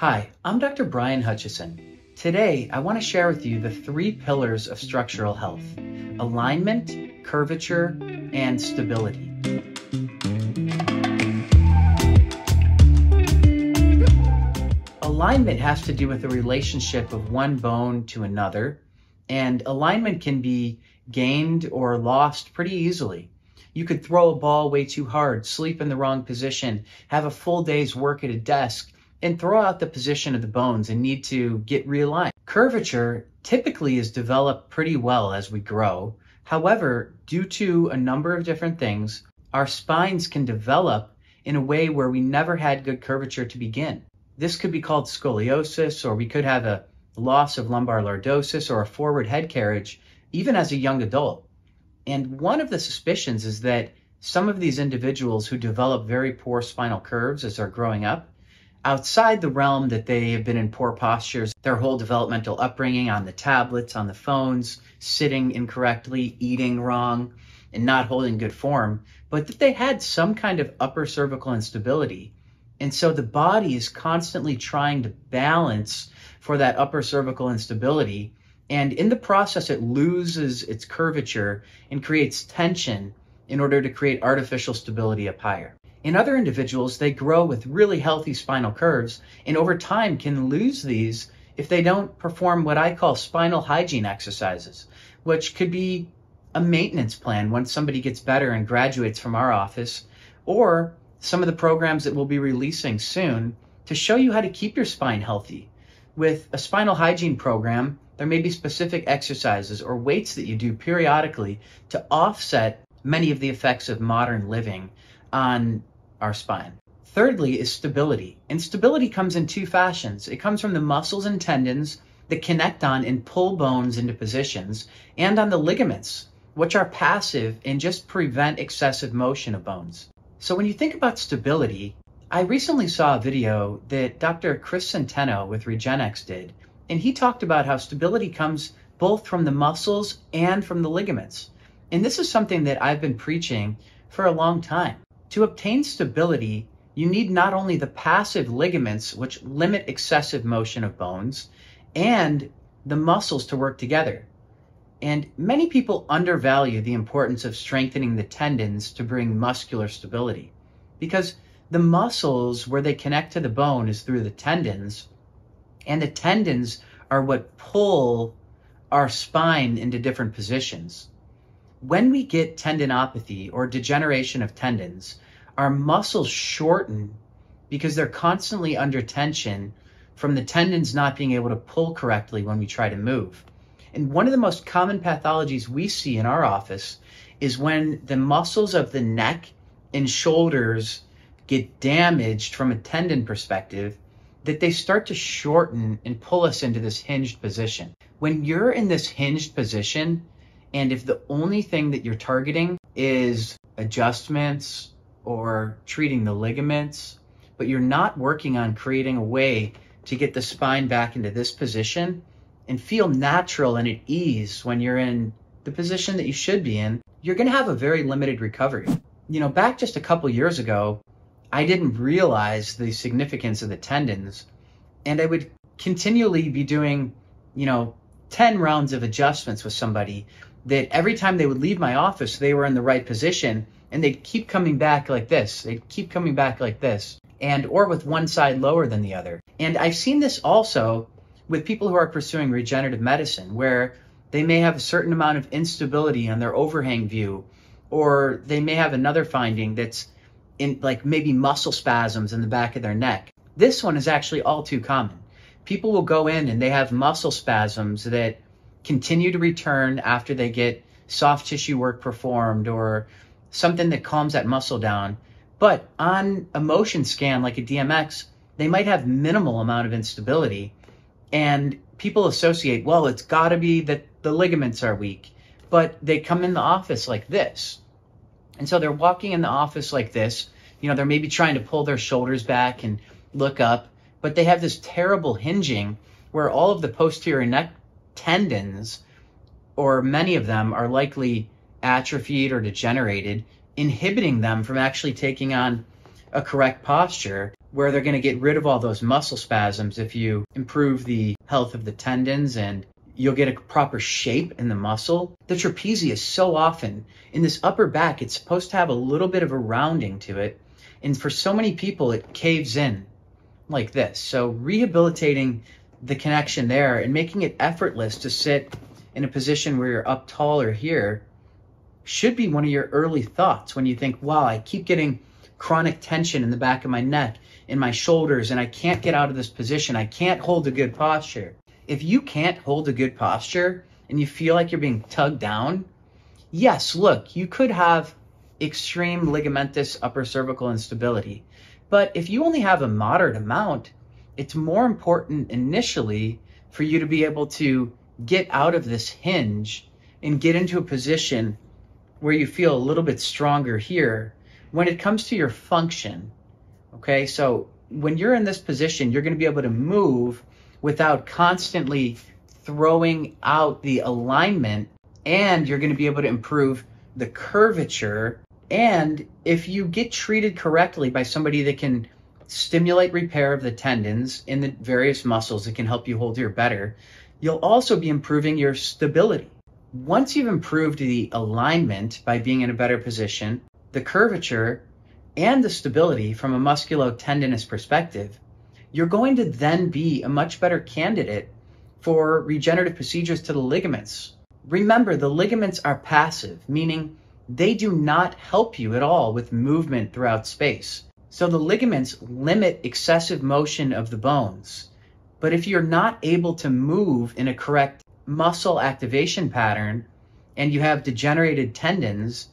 Hi, I'm Dr. Brian Hutcheson. Today, I want to share with you the three pillars of structural health alignment, curvature, and stability. Alignment has to do with the relationship of one bone to another, and alignment can be gained or lost pretty easily. You could throw a ball way too hard, sleep in the wrong position, have a full day's work at a desk, and throw out the position of the bones and need to get realigned. Curvature typically is developed pretty well as we grow. However, due to a number of different things, our spines can develop in a way where we never had good curvature to begin. This could be called scoliosis, or we could have a loss of lumbar lordosis or a forward head carriage, even as a young adult. And one of the suspicions is that some of these individuals who develop very poor spinal curves as they're growing up outside the realm that they have been in poor postures their whole developmental upbringing on the tablets, on the phones, sitting incorrectly, eating wrong, and not holding good form, but that they had some kind of upper cervical instability. And so the body is constantly trying to balance for that upper cervical instability. And in the process, it loses its curvature and creates tension in order to create artificial stability up higher. In other individuals, they grow with really healthy spinal curves and over time can lose these if they don't perform what I call spinal hygiene exercises, which could be a maintenance plan once somebody gets better and graduates from our office, or some of the programs that we'll be releasing soon to show you how to keep your spine healthy. With a spinal hygiene program, there may be specific exercises or weights that you do periodically to offset many of the effects of modern living on our spine. Thirdly is stability. And stability comes in two fashions. It comes from the muscles and tendons that connect on and pull bones into positions, and on the ligaments, which are passive and just prevent excessive motion of bones. So when you think about stability, I recently saw a video that Dr. Chris Centeno with Regenexx did, and he talked about how stability comes both from the muscles and from the ligaments. And this is something that I've been preaching for a long time. To obtain stability, you need not only the passive ligaments, which limit excessive motion of bones, and the muscles to work together. And many people undervalue the importance of strengthening the tendons to bring muscular stability because the muscles where they connect to the bone is through the tendons, and the tendons are what pull our spine into different positions. When we get tendinopathy or degeneration of tendons, our muscles shorten because they're constantly under tension from the tendons not being able to pull correctly when we try to move. And one of the most common pathologies we see in our office is when the muscles of the neck and shoulders get damaged from a tendon perspective, that they start to shorten and pull us into this hinged position. When you're in this hinged position, and if the only thing that you're targeting is adjustments or treating the ligaments, but you're not working on creating a way to get the spine back into this position and feel natural and at ease when you're in the position that you should be in, you're going to have a very limited recovery. You know, back just a couple years ago, I didn't realize the significance of the tendons, and I would continually be doing, you know, 10 rounds of adjustments with somebody that every time they would leave my office, they were in the right position and they'd keep coming back like this. They'd keep coming back like this and or with one side lower than the other. And I've seen this also with people who are pursuing regenerative medicine where they may have a certain amount of instability on their overhang view or they may have another finding that's in like maybe muscle spasms in the back of their neck. This one is actually all too common. People will go in and they have muscle spasms that continue to return after they get soft tissue work performed or something that calms that muscle down. But on a motion scan like a DMX, they might have minimal amount of instability. And people associate, well, it's got to be that the ligaments are weak. But they come in the office like this. And so they're walking in the office like this. You know, they're maybe trying to pull their shoulders back and look up, but they have this terrible hinging where all of the posterior neck tendons, or many of them, are likely atrophied or degenerated, inhibiting them from actually taking on a correct posture. where they're going to get rid of all those muscle spasms if you improve the health of the tendons and you'll get a proper shape in the muscle. The trapezius so often in this upper back, it's supposed to have a little bit of a rounding to it. And for so many people, it caves in like this. So rehabilitating the connection there and making it effortless to sit in a position where you're up taller here should be one of your early thoughts when you think, wow, I keep getting chronic tension in the back of my neck, in my shoulders, and I can't get out of this position. I can't hold a good posture. If you can't hold a good posture and you feel like you're being tugged down, yes, look, you could have extreme ligamentous upper cervical instability. But if you only have a moderate amount, it's more important initially for you to be able to get out of this hinge and get into a position where you feel a little bit stronger here when it comes to your function. Okay, so when you're in this position, you're going to be able to move without constantly throwing out the alignment, and you're going to be able to improve the curvature. And if you get treated correctly by somebody that can stimulate repair of the tendons in the various muscles that can help you hold your better, you'll also be improving your stability. Once you've improved the alignment by being in a better position, the curvature, and the stability from a musculotendinous perspective, you're going to then be a much better candidate for regenerative procedures to the ligaments. Remember, the ligaments are passive, meaning they do not help you at all with movement throughout space. So the ligaments limit excessive motion of the bones. But if you're not able to move in a correct muscle activation pattern and you have degenerated tendons,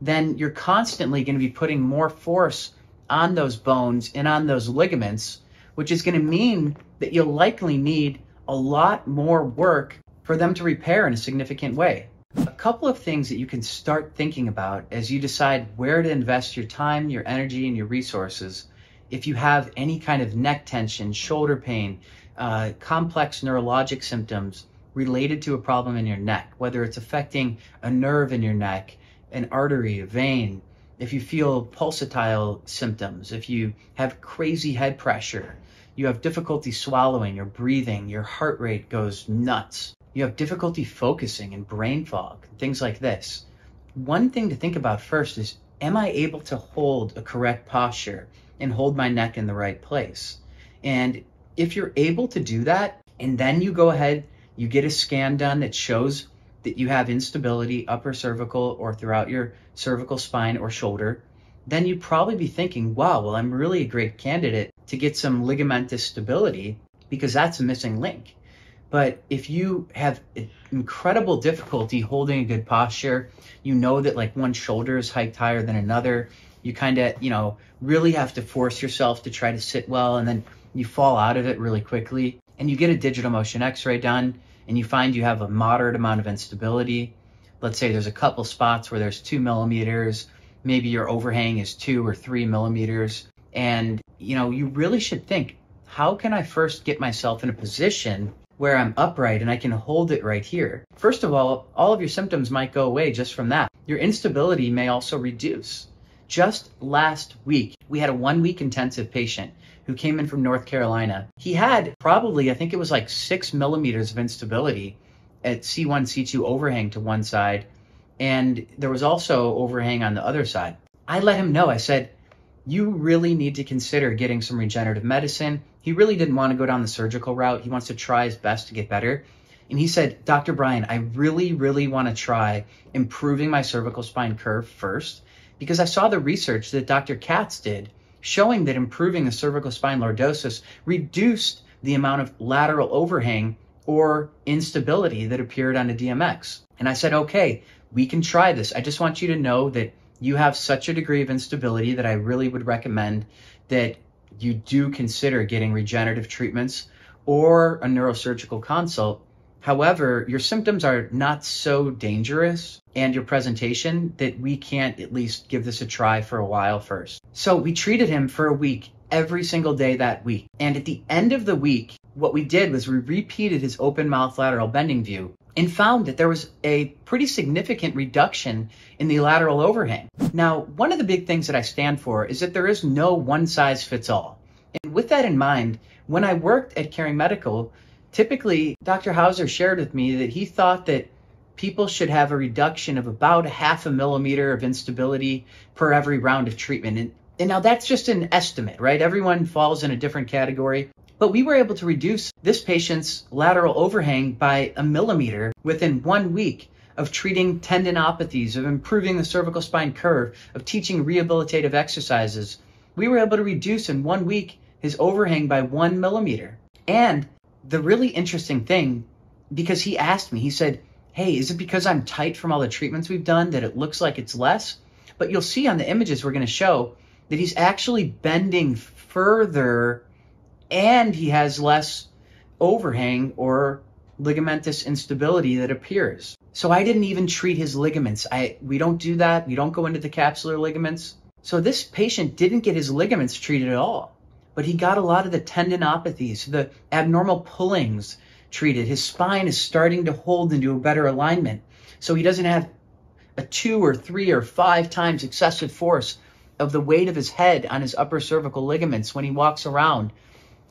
then you're constantly going to be putting more force on those bones and on those ligaments, which is going to mean that you'll likely need a lot more work for them to repair in a significant way. Couple of things that you can start thinking about as you decide where to invest your time, your energy, and your resources. If you have any kind of neck tension, shoulder pain, uh, complex neurologic symptoms, related to a problem in your neck, whether it's affecting a nerve in your neck, an artery, a vein, if you feel pulsatile symptoms, if you have crazy head pressure, you have difficulty swallowing or breathing, your heart rate goes nuts, you have difficulty focusing and brain fog, things like this. One thing to think about first is am I able to hold a correct posture and hold my neck in the right place? And if you're able to do that, and then you go ahead you get a scan done that shows that you have instability upper cervical or throughout your cervical spine or shoulder, then you'd probably be thinking, wow, well, I'm really a great candidate to get some ligamentous stability because that's a missing link. But if you have incredible difficulty holding a good posture, you know that like one shoulder is hiked higher than another, you kind of, you know, really have to force yourself to try to sit well and then you fall out of it really quickly and you get a digital motion x-ray done and you find you have a moderate amount of instability, let's say there's a couple spots where there's two millimeters, maybe your overhang is two or three millimeters, and you know, you really should think, how can I first get myself in a position where I'm upright and I can hold it right here? First of all, all of your symptoms might go away just from that. Your instability may also reduce. Just last week, we had a one week intensive patient who came in from North Carolina. He had probably, I think it was like six millimeters of instability at C1, C2 overhang to one side. And there was also overhang on the other side. I let him know, I said, you really need to consider getting some regenerative medicine. He really didn't want to go down the surgical route. He wants to try his best to get better. And he said, Dr. Brian, I really, really want to try improving my cervical spine curve first because I saw the research that Dr. Katz did showing that improving the cervical spine lordosis reduced the amount of lateral overhang or instability that appeared on a DMX. And I said, okay, we can try this. I just want you to know that you have such a degree of instability that I really would recommend that you do consider getting regenerative treatments or a neurosurgical consult However, your symptoms are not so dangerous and your presentation that we can't at least give this a try for a while first. So we treated him for a week every single day that week. And at the end of the week, what we did was we repeated his open mouth lateral bending view and found that there was a pretty significant reduction in the lateral overhang. Now, one of the big things that I stand for is that there is no one size fits all. And with that in mind, when I worked at Caring Medical, typically Dr. Hauser shared with me that he thought that people should have a reduction of about half a millimeter of instability per every round of treatment. And, and now that's just an estimate, right? Everyone falls in a different category. But we were able to reduce this patient's lateral overhang by a millimeter within one week of treating tendinopathies, of improving the cervical spine curve, of teaching rehabilitative exercises. We were able to reduce in one week his overhang by one millimeter. And the really interesting thing, because he asked me, he said, Hey, is it because I'm tight from all the treatments we've done that it looks like it's less? But you'll see on the images we're going to show that he's actually bending further and he has less overhang or ligamentous instability that appears. So I didn't even treat his ligaments. I we don't do that. We don't go into the capsular ligaments. So this patient didn't get his ligaments treated at all, but he got a lot of the tendinopathies, the abnormal pullings treated. His spine is starting to hold into a better alignment. So he doesn't have a two or three or five times excessive force of the weight of his head on his upper cervical ligaments when he walks around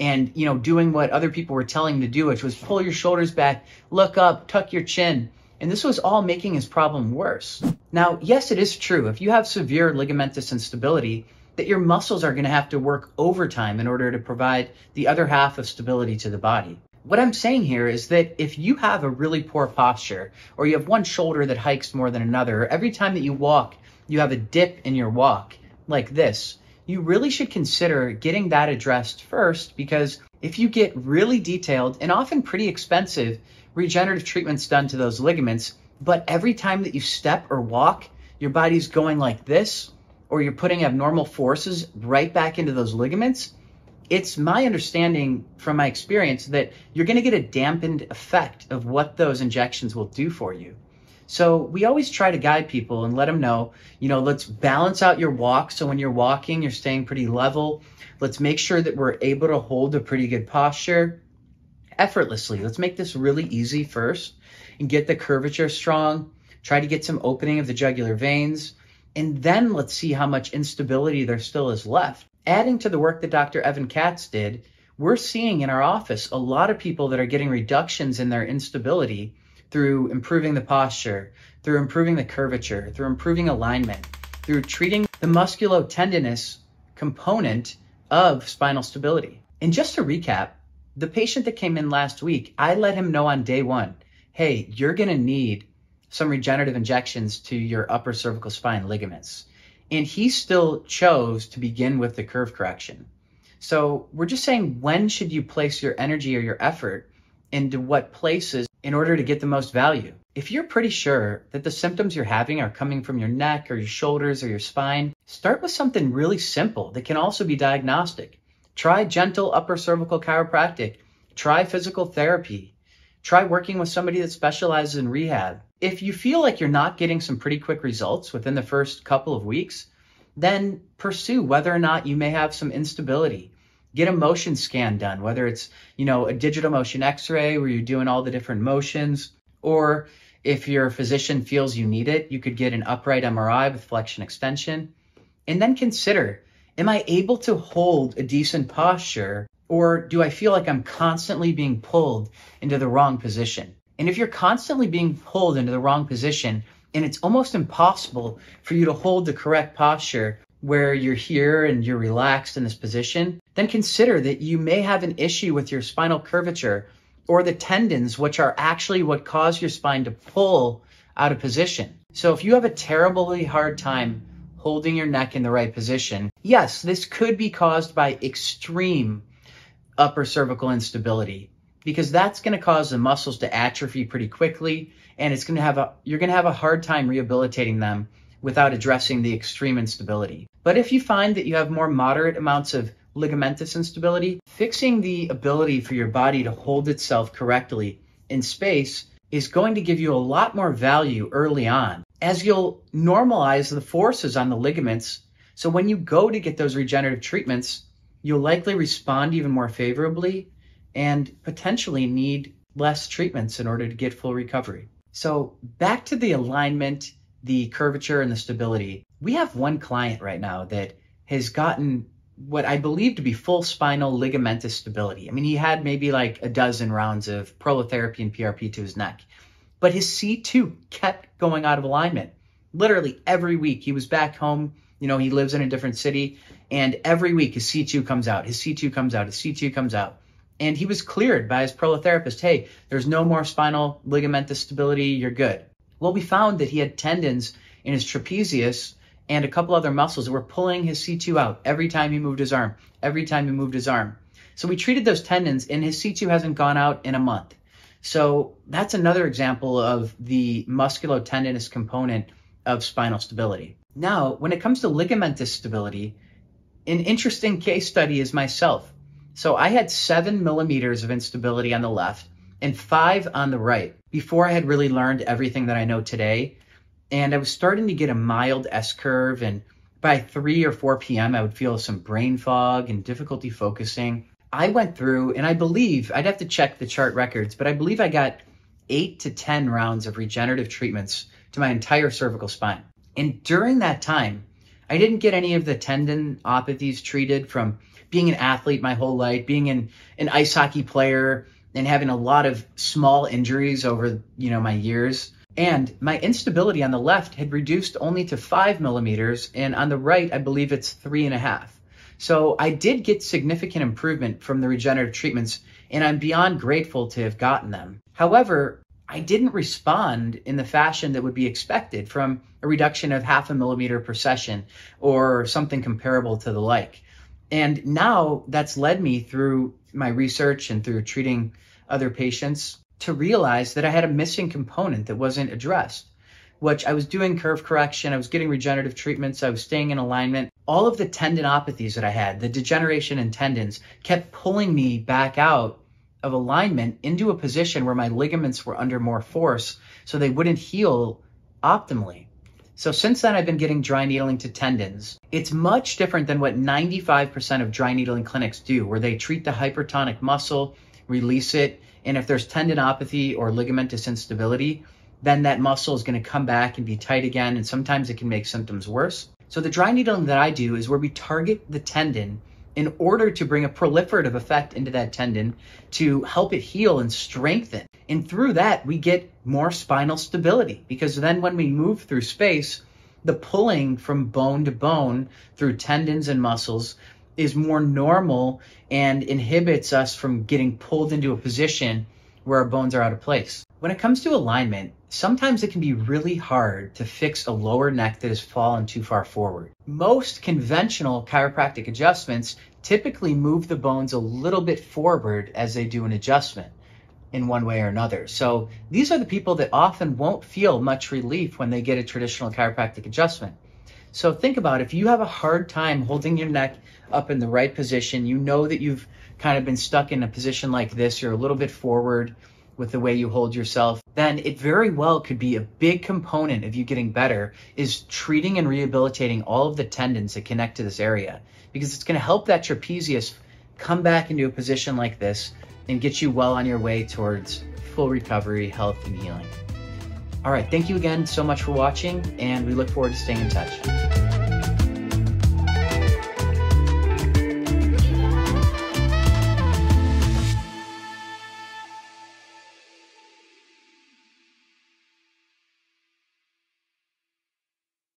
and you know doing what other people were telling him to do which was pull your shoulders back look up tuck your chin. And this was all making his problem worse. Now yes it is true. If you have severe ligamentous instability that your muscles are going to have to work overtime in order to provide the other half of stability to the body. What I'm saying here is that if you have a really poor posture, or you have one shoulder that hikes more than another, or every time that you walk, you have a dip in your walk, like this, you really should consider getting that addressed first because if you get really detailed and often pretty expensive regenerative treatments done to those ligaments, but every time that you step or walk, your body's going like this, or you're putting abnormal forces right back into those ligaments, it's my understanding from my experience that you're going to get a dampened effect of what those injections will do for you. So we always try to guide people and let them know, you know, let's balance out your walk. So when you're walking, you're staying pretty level. Let's make sure that we're able to hold a pretty good posture effortlessly. Let's make this really easy first and get the curvature strong. Try to get some opening of the jugular veins. And then let's see how much instability there still is left. Adding to the work that Dr. Evan Katz did, we're seeing in our office a lot of people that are getting reductions in their instability through improving the posture, through improving the curvature, through improving alignment, through treating the musculotendinous component of spinal stability. And just to recap, the patient that came in last week, I let him know on day one, hey, you're going to need some regenerative injections to your upper cervical spine ligaments. And he still chose to begin with the curve correction. So we're just saying, when should you place your energy or your effort into what places in order to get the most value. If you're pretty sure that the symptoms you're having are coming from your neck or your shoulders or your spine, start with something really simple that can also be diagnostic. Try gentle upper cervical chiropractic. Try physical therapy. Try working with somebody that specializes in rehab. If you feel like you're not getting some pretty quick results within the first couple of weeks, then pursue whether or not you may have some instability get a motion scan done, whether it's, you know, a digital motion x-ray where you're doing all the different motions, or if your physician feels you need it, you could get an upright MRI with flexion extension. And then consider, am I able to hold a decent posture or do I feel like I'm constantly being pulled into the wrong position? And if you're constantly being pulled into the wrong position and it's almost impossible for you to hold the correct posture where you're here and you're relaxed in this position, then consider that you may have an issue with your spinal curvature or the tendons, which are actually what cause your spine to pull out of position. So if you have a terribly hard time holding your neck in the right position, yes, this could be caused by extreme upper cervical instability because that's going to cause the muscles to atrophy pretty quickly and it's going to have a you're going to have a hard time rehabilitating them without addressing the extreme instability. But if you find that you have more moderate amounts of ligamentous instability, fixing the ability for your body to hold itself correctly in space is going to give you a lot more value early on as you'll normalize the forces on the ligaments. So when you go to get those regenerative treatments, you'll likely respond even more favorably and potentially need less treatments in order to get full recovery. So back to the alignment, the curvature and the stability we have one client right now that has gotten what I believe to be full spinal ligamentous stability. I mean, he had maybe like a dozen rounds of prolotherapy and PRP to his neck, but his C2 kept going out of alignment. Literally every week he was back home. You know, he lives in a different city, and every week his C2 comes out, his C2 comes out, his C2 comes out. And he was cleared by his prolotherapist hey, there's no more spinal ligamentous stability, you're good. Well, we found that he had tendons in his trapezius and a couple other muscles were pulling his C2 out every time he moved his arm, every time he moved his arm. So we treated those tendons and his C2 hasn't gone out in a month. So that's another example of the musculotendinous component of spinal stability. Now, when it comes to ligamentous stability, an interesting case study is myself. So I had seven millimeters of instability on the left and five on the right before I had really learned everything that I know today and I was starting to get a mild S curve. And by 3 or 4 p.m., I would feel some brain fog and difficulty focusing. I went through, and I believe, I'd have to check the chart records, but I believe I got eight to 10 rounds of regenerative treatments to my entire cervical spine. And during that time, I didn't get any of the tendinopathies treated from being an athlete my whole life, being an, an ice hockey player, and having a lot of small injuries over, you know, my years. And my instability on the left had reduced only to five millimeters, and on the right, I believe it's three and a half. So I did get significant improvement from the regenerative treatments, and I'm beyond grateful to have gotten them. However, I didn't respond in the fashion that would be expected from a reduction of half a millimeter per session or something comparable to the like. And now that's led me through my research and through treating other patients to realize that I had a missing component that wasn't addressed, which I was doing curve correction, I was getting regenerative treatments, I was staying in alignment. All of the tendinopathies that I had, the degeneration in tendons, kept pulling me back out of alignment into a position where my ligaments were under more force so they wouldn't heal optimally. So since then, I've been getting dry needling to tendons. It's much different than what 95% of dry needling clinics do, where they treat the hypertonic muscle, release it, and if there's tendinopathy or ligamentous instability, then that muscle is going to come back and be tight again. And sometimes it can make symptoms worse. So the dry needling that I do is where we target the tendon in order to bring a proliferative effect into that tendon to help it heal and strengthen. And through that, we get more spinal stability because then when we move through space, the pulling from bone to bone through tendons and muscles is more normal and inhibits us from getting pulled into a position where our bones are out of place. When it comes to alignment, sometimes it can be really hard to fix a lower neck that has fallen too far forward. Most conventional chiropractic adjustments typically move the bones a little bit forward as they do an adjustment in one way or another. So these are the people that often won't feel much relief when they get a traditional chiropractic adjustment. So think about if you have a hard time holding your neck up in the right position, you know that you've kind of been stuck in a position like this, you're a little bit forward with the way you hold yourself, then it very well could be a big component of you getting better is treating and rehabilitating all of the tendons that connect to this area because it's going to help that trapezius come back into a position like this and get you well on your way towards full recovery, health, and healing. All right, thank you again so much for watching, and we look forward to staying in touch.